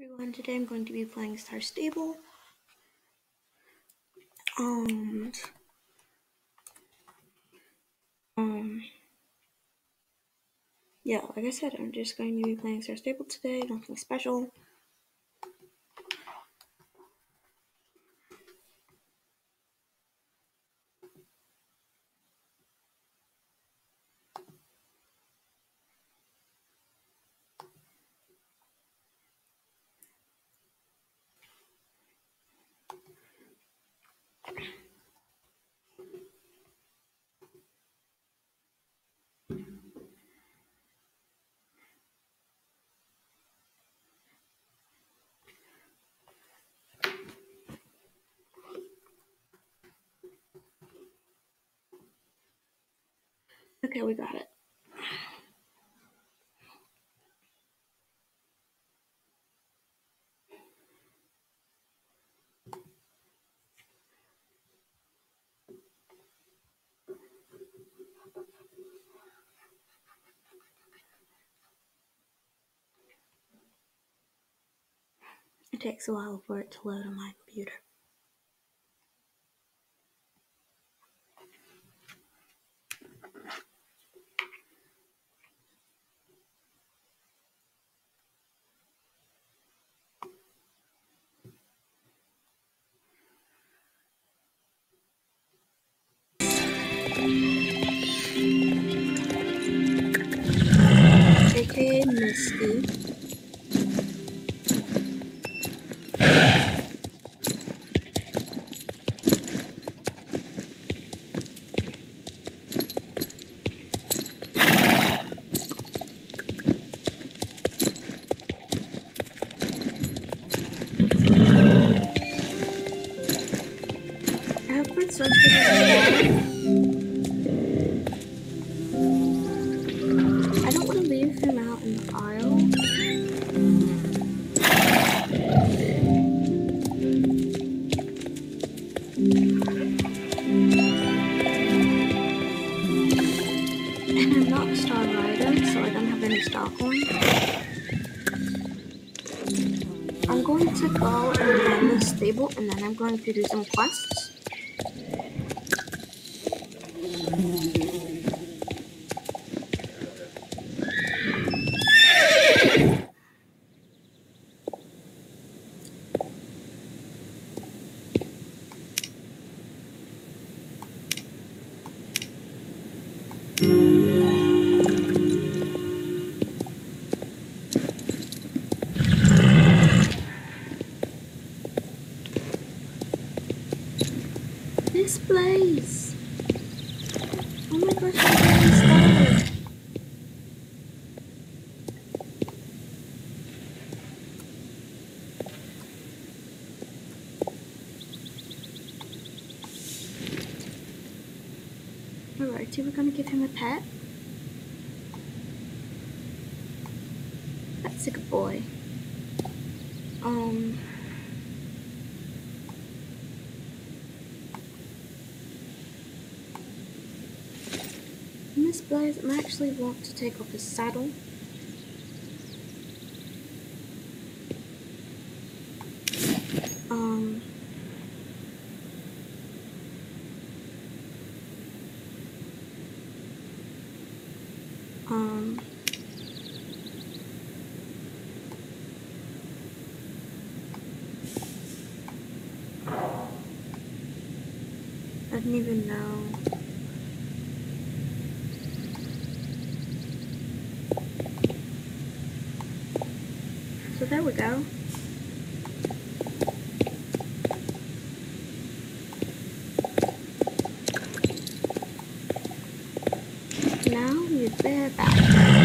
everyone, today I'm going to be playing Star Stable. Um, um, yeah, like I said, I'm just going to be playing Star Stable today, nothing special. Okay, we got it. It takes a while for it to load on my computer. To go and land the stable, and then I'm going to do some quests. This place! Oh my gosh, I'm getting started. Alright, so we're gonna give him a pet. That's a good boy. Um. Miss Blaze, I actually want to take off his saddle. Um. Um. I didn't even know. So there we go. Now you bear back.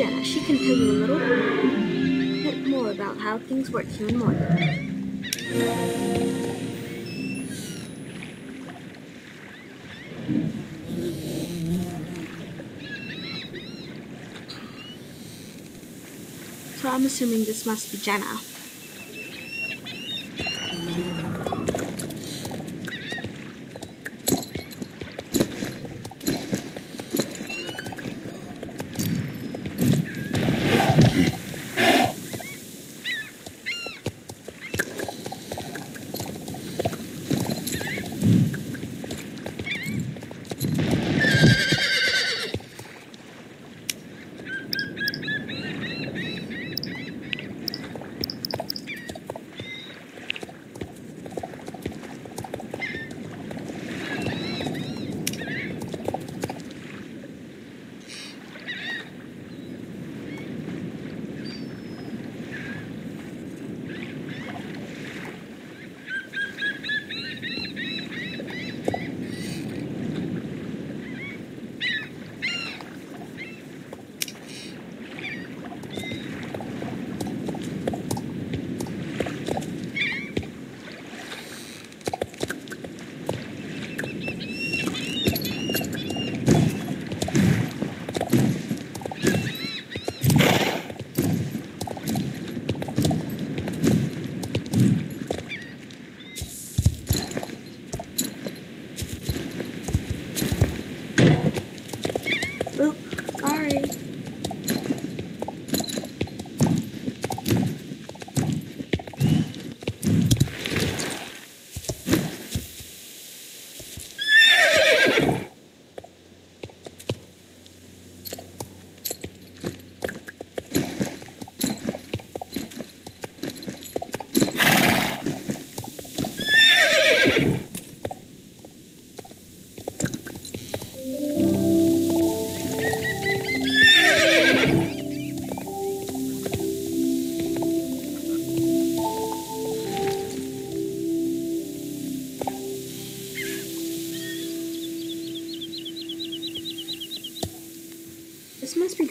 Jenna. She can tell you a little bit more about how things work here in Morgan. So I'm assuming this must be Jenna.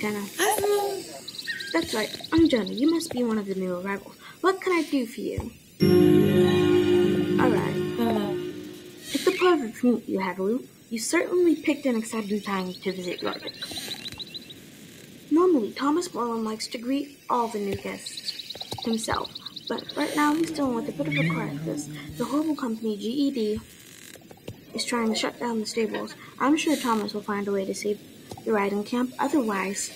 Jenna. That's right. I'm Jenna. You must be one of the new arrivals. What can I do for you? Alright. It's a to meet you, Hagalu. You certainly picked an exciting time to visit Jorvik. Normally, Thomas Moorland likes to greet all the new guests himself, but right now he's dealing with a bit of a crisis. The horrible company GED is trying to shut down the stables. I'm sure Thomas will find a way to save the riding camp. Otherwise,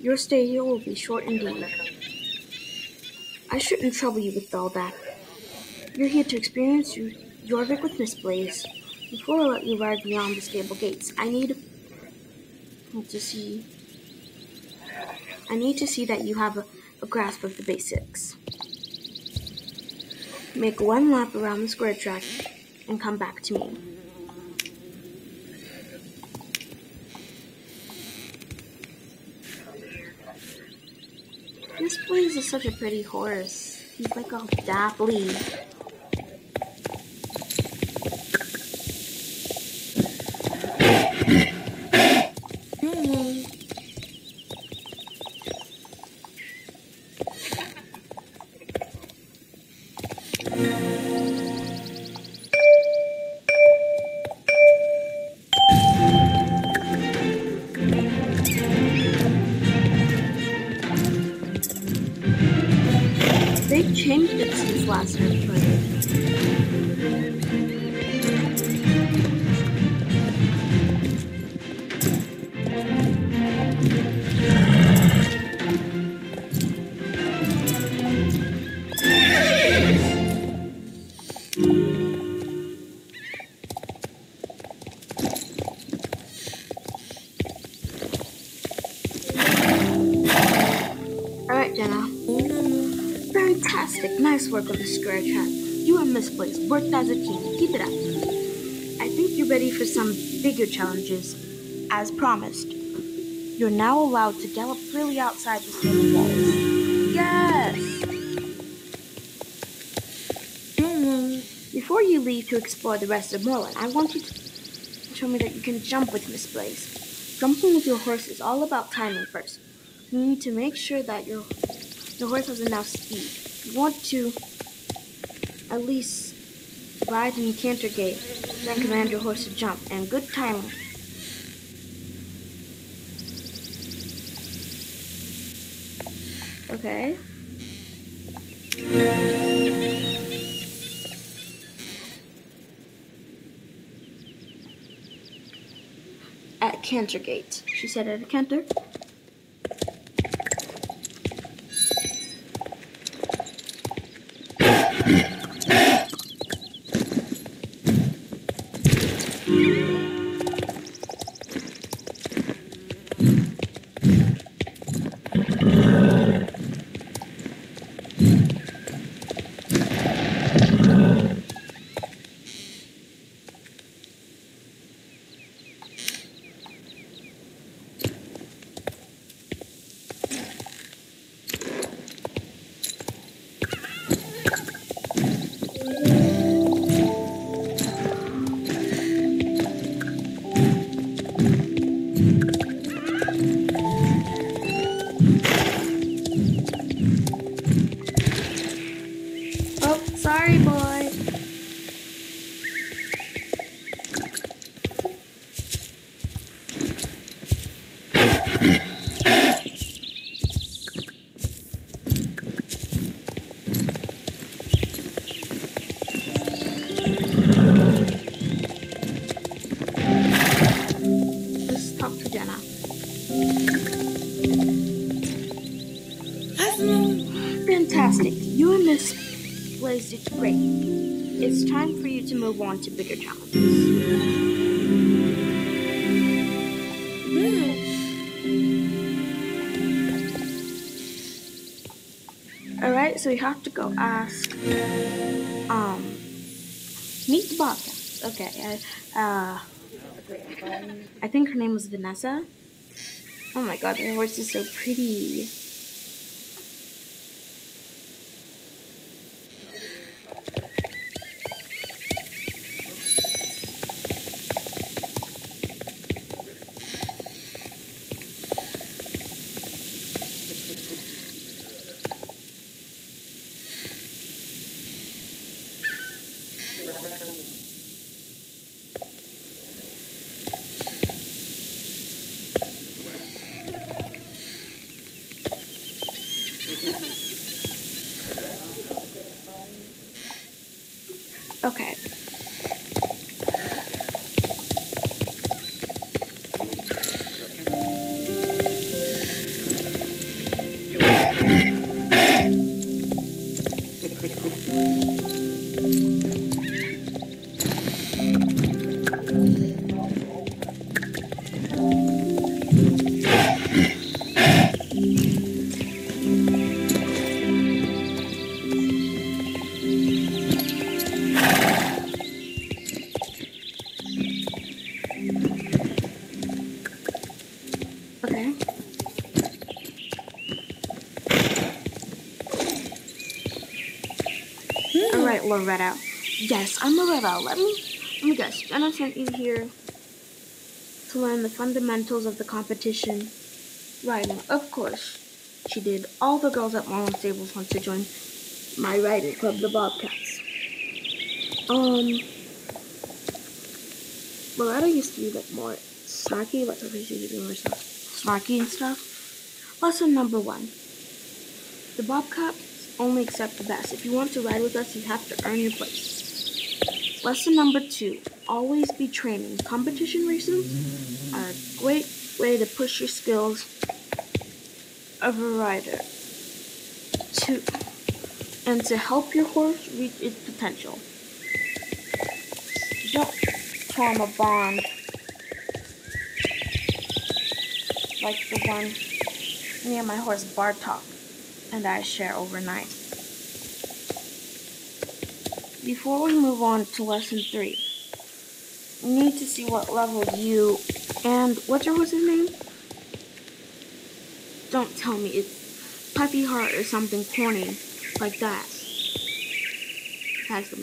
your stay here will be short indeed. I shouldn't trouble you with all that. You're here to experience your Jorvik with Miss Blaze. Before I let you ride beyond the stable gates, I need to see. I need to see that you have a, a grasp of the basics. Make one lap around the square track and come back to me. This Blaze is such a pretty horse. He's like all dapply. Fantastic. Nice work on the square trap. You and Miss Blaze worked as a team. Keep it up. I think you're ready for some bigger challenges. As promised, you're now allowed to gallop freely outside the stable walls. Yes! Before you leave to explore the rest of Moorland, I want you to show me that you can jump with Miss Blaze. Jumping with your horse is all about timing first. You need to make sure that your your horse has enough speed. Want to at least ride in canter gait, then command your horse to jump, and good timing. Okay. At Cantergate. She said at a Canter. Oh, to move on to bigger challenges. Alright, so you have to go ask um meet the Bobcats. Okay. I, uh I think her name was Vanessa. Oh my god, their horse is so pretty. Loretta. Yes, I'm Loretta. Let me let me guess. Jenna sent you here to learn the fundamentals of the competition riding. Of course, she did. All the girls at Moorland Stables want to join my riding club, the Bobcats. Um, Loretta used to be like more snarky, but sometimes she used to be more stuff snarky and stuff. Lesson number one. The Bobcats only accept the best. If you want to ride with us, you have to earn your place. Lesson number two. Always be training. Competition races are a great way to push your skills of a rider to and to help your horse reach its potential. Don't form a bond like the one me and my horse Bartok and I share overnight. Before we move on to lesson three, we need to see what level you and what's your horse's name? Don't tell me it's Puppy Heart or something corny like that. That's the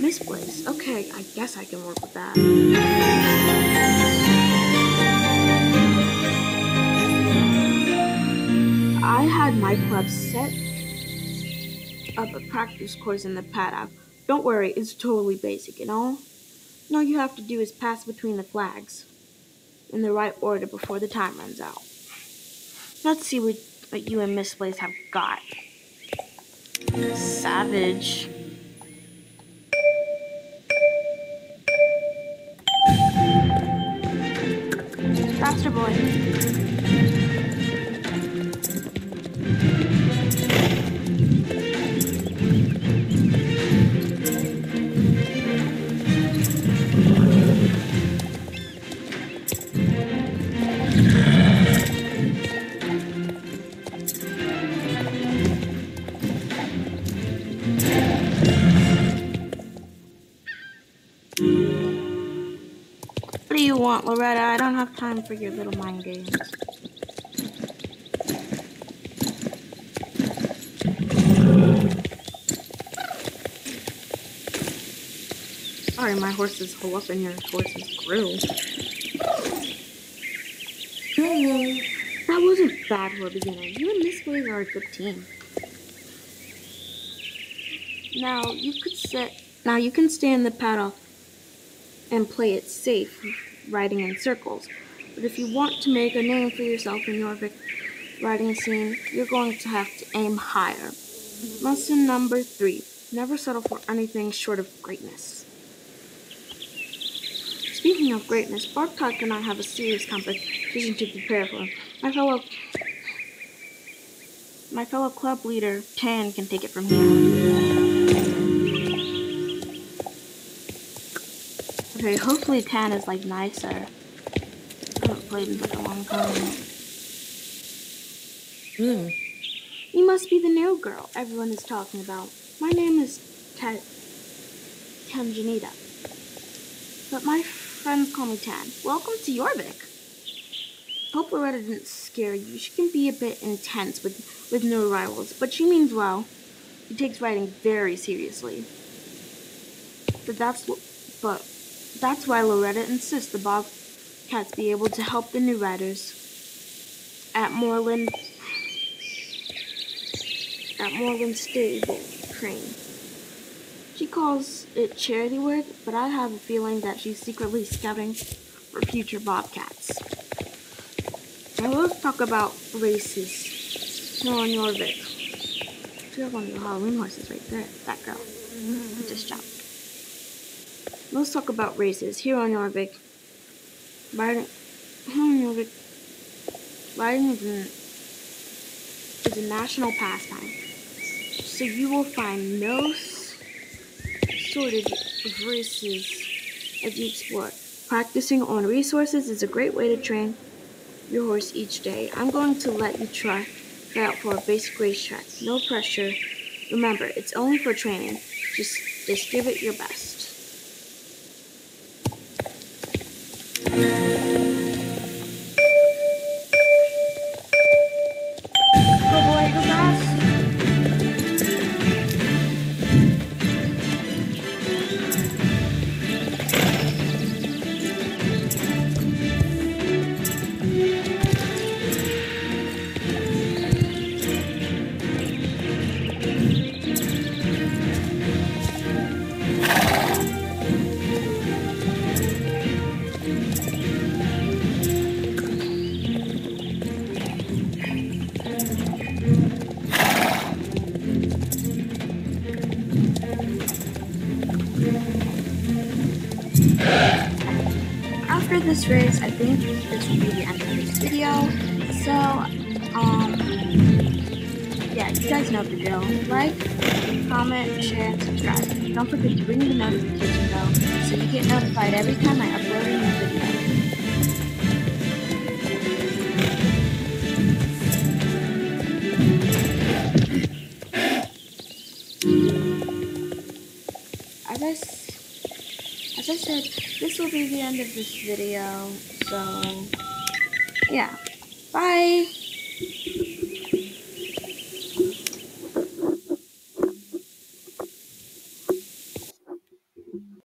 Miss Blaze. Okay, I guess I can work with that. Club set up a practice course in the paddock. Don't worry, it's totally basic, you know? All you have to do is pass between the flags in the right order before the time runs out. Let's see what, what you and Miss Blaze have got. Savage. Faster, boy. Loretta? I don't have time for your little mind games. Sorry, my horses hole up in your horse's grill. That wasn't bad for a beginner. You and Miss Blaze are a good team. Now you could sit. Now you can stay in the paddock and play it safe, riding in circles. But if you want to make a name for yourself in your riding scene, you're going to have to aim higher. Lesson number three: Never settle for anything short of greatness. Speaking of greatness, Bartok and I have a serious competition to prepare for. My fellow my fellow club leader, Tan, can take it from here. Okay, hopefully Tan is like nicer. I haven't played in such a long time. Hmm. You must be the new girl everyone is talking about. My name is Ted Tanjanita. But my friends call me Tan. Welcome to Jorvik. Hope Loretta didn't scare you. She can be a bit intense with, with new arrivals, but she means well. She takes writing very seriously. But that's wh- but that's why Loretta insists the Bobcats be able to help the new riders at Moorland at Moorland Stable train. She calls it charity work, but I have a feeling that she's secretly scouting for future Bobcats. Now let's talk about races. Here on Jorvik. You have one of the Halloween horses right there. That girl. Just jump. Let's talk about races. Here on. Riding here. Riding is, an, is a national pastime. So you will find no shortage of races as you explore. Practicing on resources is a great way to train your horse each day. I'm going to let you try, out for a basic racetrack. No pressure. Remember, it's only for training. Just just give it your best. I think this will be the end of this video. So, um, yeah, you guys know the drill. Like, comment, share, and subscribe. Don't forget to ring the notification bell so you get notified every time I upload a new video. I, as I said, this will be the end of this video. So, yeah. Bye.